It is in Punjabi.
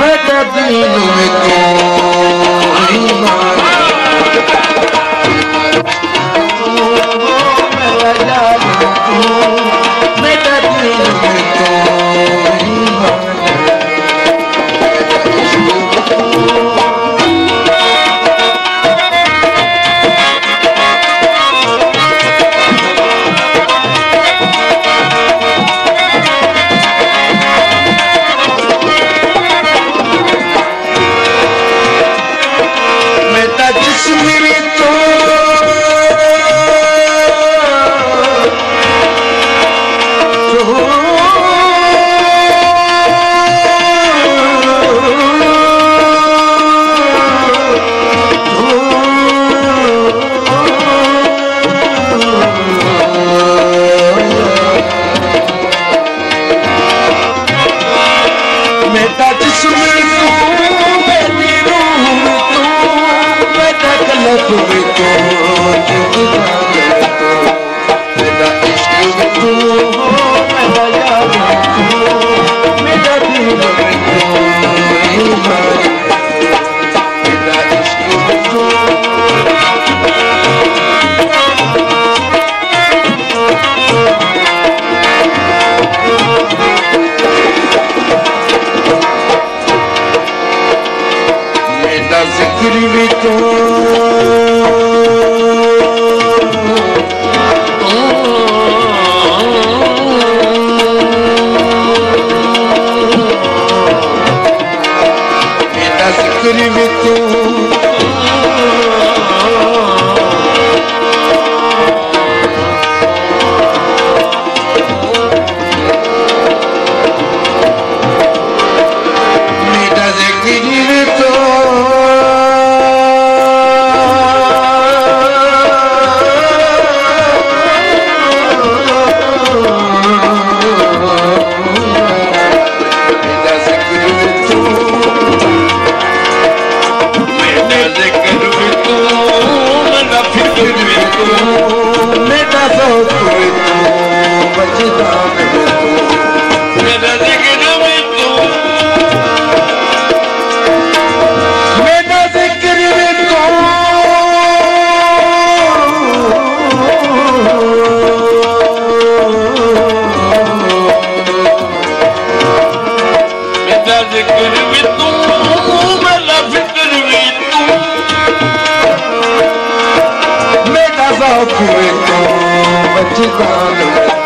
مدد ਇਸ ਮੇਰੇ ਤੋਂ। ਜੋ Meta to me. P I'll quit. But you're gonna